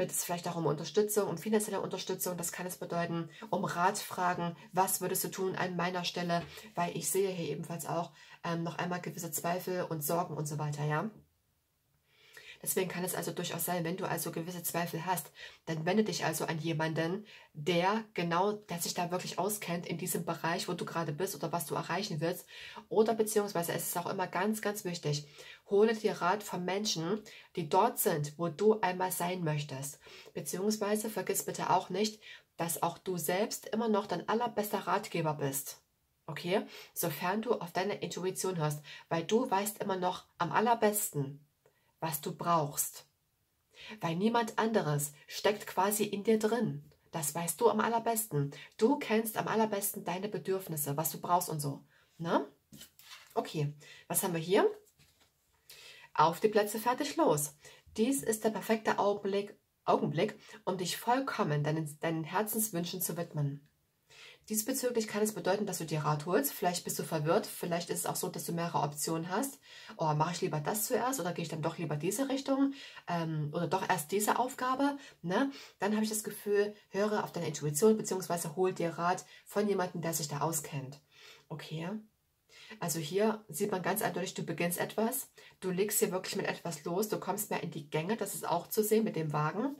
bittest vielleicht auch um Unterstützung, um finanzielle Unterstützung. Das kann es bedeuten, um Ratfragen. Was würdest du tun an meiner Stelle? Weil ich sehe hier ebenfalls auch ähm, noch einmal gewisse Zweifel und Sorgen und so weiter, ja. Deswegen kann es also durchaus sein, wenn du also gewisse Zweifel hast, dann wende dich also an jemanden, der genau, der sich da wirklich auskennt in diesem Bereich, wo du gerade bist oder was du erreichen willst. Oder beziehungsweise es ist auch immer ganz, ganz wichtig, hole dir Rat von Menschen, die dort sind, wo du einmal sein möchtest. Beziehungsweise vergiss bitte auch nicht, dass auch du selbst immer noch dein allerbester Ratgeber bist. Okay? Sofern du auf deine Intuition hörst, weil du weißt immer noch am allerbesten, was du brauchst. Weil niemand anderes steckt quasi in dir drin. Das weißt du am allerbesten. Du kennst am allerbesten deine Bedürfnisse, was du brauchst und so. Ne? Okay, was haben wir hier? Auf die Plätze, fertig, los. Dies ist der perfekte Augenblick, Augenblick um dich vollkommen deinen, deinen Herzenswünschen zu widmen. Diesbezüglich kann es bedeuten, dass du dir Rat holst. Vielleicht bist du verwirrt. Vielleicht ist es auch so, dass du mehrere Optionen hast. Oh, mache ich lieber das zuerst oder gehe ich dann doch lieber diese Richtung ähm, oder doch erst diese Aufgabe? Ne? Dann habe ich das Gefühl, höre auf deine Intuition bzw. hol dir Rat von jemandem, der sich da auskennt. Okay. Also hier sieht man ganz eindeutig, du beginnst etwas. Du legst hier wirklich mit etwas los. Du kommst mehr in die Gänge. Das ist auch zu sehen mit dem Wagen.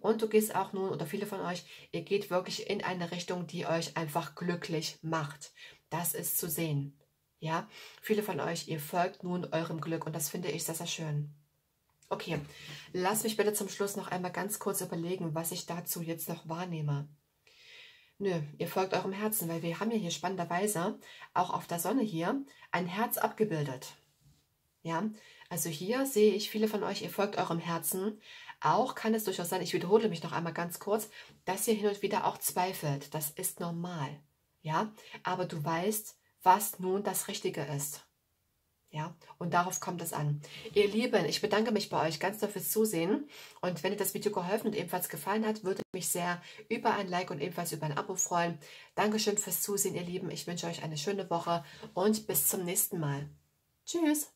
Und du gehst auch nun, oder viele von euch, ihr geht wirklich in eine Richtung, die euch einfach glücklich macht. Das ist zu sehen. Ja, viele von euch, ihr folgt nun eurem Glück und das finde ich sehr, sehr schön. Okay, lass mich bitte zum Schluss noch einmal ganz kurz überlegen, was ich dazu jetzt noch wahrnehme. Nö, ihr folgt eurem Herzen, weil wir haben ja hier spannenderweise auch auf der Sonne hier ein Herz abgebildet. Ja, also hier sehe ich viele von euch, ihr folgt eurem Herzen, auch kann es durchaus sein, ich wiederhole mich noch einmal ganz kurz, dass ihr hin und wieder auch zweifelt. Das ist normal. Ja, aber du weißt, was nun das Richtige ist. Ja, und darauf kommt es an. Ihr Lieben, ich bedanke mich bei euch ganz doll fürs Zusehen. Und wenn dir das Video geholfen und ebenfalls gefallen hat, würde ich mich sehr über ein Like und ebenfalls über ein Abo freuen. Dankeschön fürs Zusehen, ihr Lieben. Ich wünsche euch eine schöne Woche und bis zum nächsten Mal. Tschüss.